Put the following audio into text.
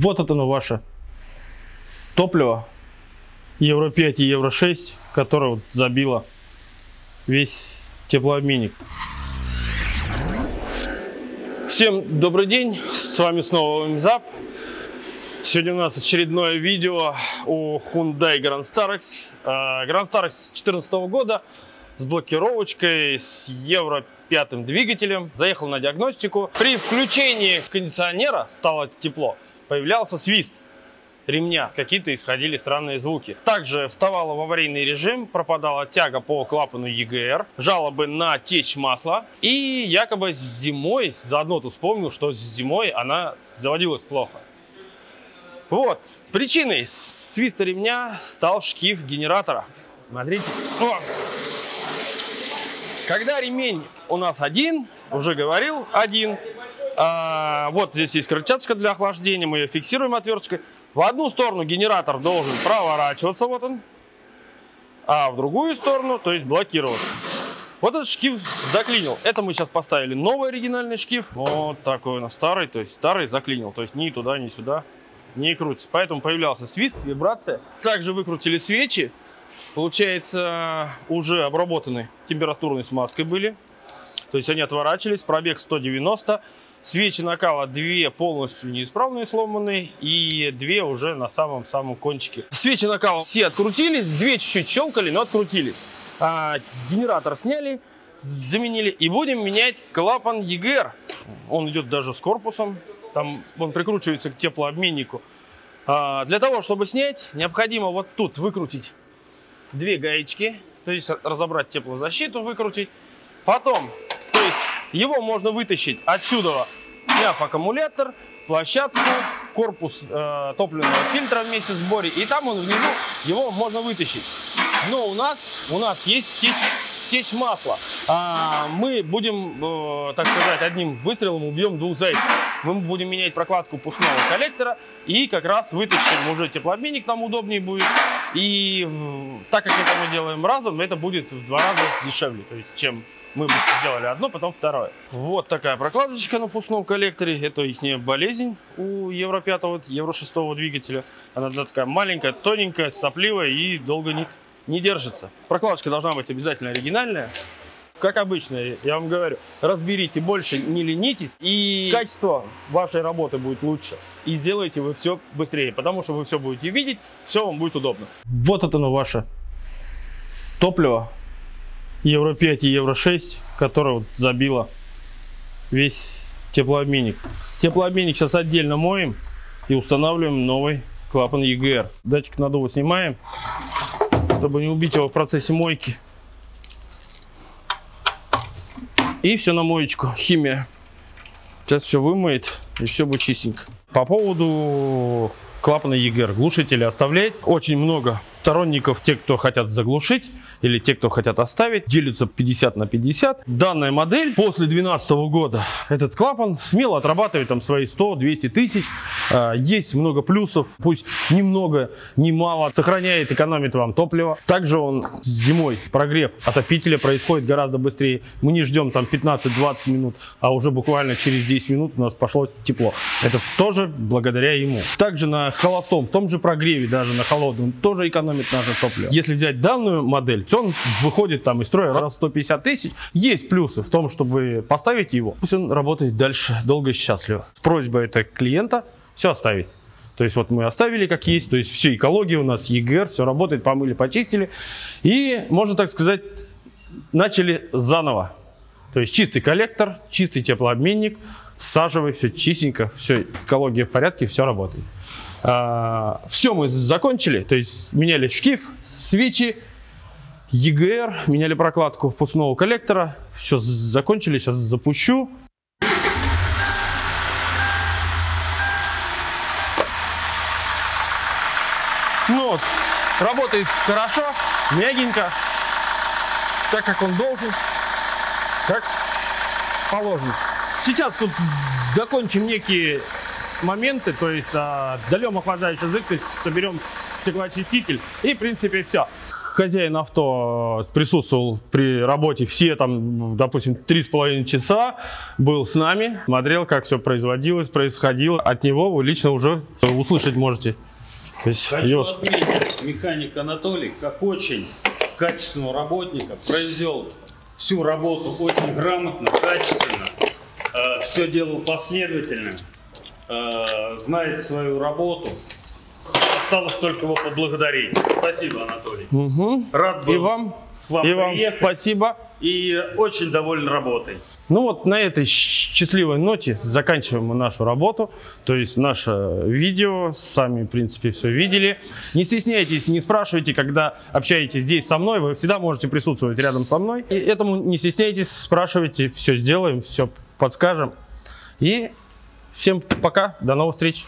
Вот это оно ваше топливо Евро 5 и Евро 6, которое вот забило весь теплообменник. Всем добрый день, с вами снова МЗАП. Сегодня у нас очередное видео о Hyundai Grand Starex. А, Grand Starex 2014 года с блокировочкой, с Евро 5 двигателем. Заехал на диагностику. При включении кондиционера стало тепло, появлялся свист ремня, какие-то исходили странные звуки. Также вставала в аварийный режим, пропадала тяга по клапану EGR, жалобы на течь масла. И якобы зимой, заодно тут вспомнил, что зимой она заводилась плохо. Вот, причиной свиста ремня стал шкив генератора. Смотрите. О! Когда ремень у нас один, уже говорил, один, а, вот здесь есть крыльчаточка для охлаждения, мы ее фиксируем отверточкой. В одну сторону генератор должен проворачиваться, вот он, а в другую сторону, то есть блокироваться. Вот этот шкив заклинил. Это мы сейчас поставили новый оригинальный шкив. Вот такой у нас старый, то есть старый заклинил. То есть ни туда, ни сюда не крутится. Поэтому появлялся свист, вибрация. Также выкрутили свечи. Получается, уже обработаны температурной смазкой были. То есть они отворачивались. Пробег 190. Свечи накала две полностью неисправные, сломанные, и две уже на самом-самом кончике. Свечи накала все открутились, две чуть-чуть щелкали, но открутились. А, генератор сняли, заменили, и будем менять клапан EGR. Он идет даже с корпусом, там он прикручивается к теплообменнику. А, для того, чтобы снять, необходимо вот тут выкрутить две гаечки, то есть разобрать теплозащиту, выкрутить. Потом, его можно вытащить отсюда, сняв аккумулятор, площадку, корпус э, топливного фильтра вместе с Бори. И там он внизу, его можно вытащить. Но у нас, у нас есть течь, течь масла. А, мы будем, э, так сказать, одним выстрелом убьем двух зайцев. Мы будем менять прокладку пускного коллектора и как раз вытащим уже теплообменник, нам удобнее будет. И так как это мы делаем разом, это будет в два раза дешевле, то есть чем мы бы сделали одно, потом второе. Вот такая прокладочка на пускном коллекторе. Это их болезнь у Евро 5, Евро 6 двигателя. Она такая маленькая, тоненькая, сопливая и долго не, не держится. Прокладочка должна быть обязательно оригинальная. Как обычно, я вам говорю, разберите больше, не ленитесь, и качество вашей работы будет лучше. И сделаете вы все быстрее, потому что вы все будете видеть, все вам будет удобно. Вот это оно ваше топливо Евро 5 и Евро 6, которая вот забила весь теплообменник. Теплообменник сейчас отдельно моем и устанавливаем новый клапан EGR. Датчик надува снимаем, чтобы не убить его в процессе мойки. И все на моечку, химия. Сейчас все вымоет и все будет чистенько. По поводу клапана EGR, глушители оставлять. Очень много сторонников, те, кто хотят заглушить, или те, кто хотят оставить, делятся 50 на 50. Данная модель после 2012 года, этот клапан смело отрабатывает там свои 100-200 тысяч. А, есть много плюсов, пусть немного, немало, сохраняет, экономит вам топливо. Также он зимой, прогрев отопителя происходит гораздо быстрее. Мы не ждем там 15-20 минут, а уже буквально через 10 минут у нас пошло тепло. Это тоже благодаря ему. Также на холостом, в том же прогреве, даже на холодном, тоже экономит наше топливо. Если взять данную модель, все он выходит там из строя раз 150 тысяч. Есть плюсы в том, чтобы поставить его. Пусть он работает дальше долго и счастливо. Просьба это клиента все оставить. То есть вот мы оставили как есть, то есть все, экология у нас, ЕГР, все работает, помыли, почистили. И, можно так сказать, начали заново. То есть чистый коллектор, чистый теплообменник, сажевый, все чистенько, все, экология в порядке, все работает. А, все мы закончили, то есть меняли шкив, свечи, EGR, меняли прокладку впускного коллектора. Все, закончили, сейчас запущу. Ну вот, работает хорошо, мягенько, так как он должен, как положено. Сейчас тут закончим некие моменты, то есть а, дольем охлаждающую жидкость, соберем стеклоочиститель и в принципе все. хозяин авто присутствовал при работе все там, допустим, три с половиной часа, был с нами, смотрел, как все производилось, происходило. От него вы лично уже услышать можете. То есть Хочу его... отметить механик Анатолий, как очень качественного работника, произвел всю работу очень грамотно, качественно, э, все делал последовательно, э, знает свою работу. Осталось только его поблагодарить. Спасибо, Анатолий. Угу. Рад был. И вам, вам и вам спасибо. И очень доволен работой. Ну вот на этой счастливой ноте заканчиваем мы нашу работу. То есть наше видео, сами в принципе все видели. Не стесняйтесь, не спрашивайте, когда общаетесь здесь со мной, вы всегда можете присутствовать рядом со мной. И этому не стесняйтесь, спрашивайте, все сделаем, все подскажем. И всем пока, до новых встреч.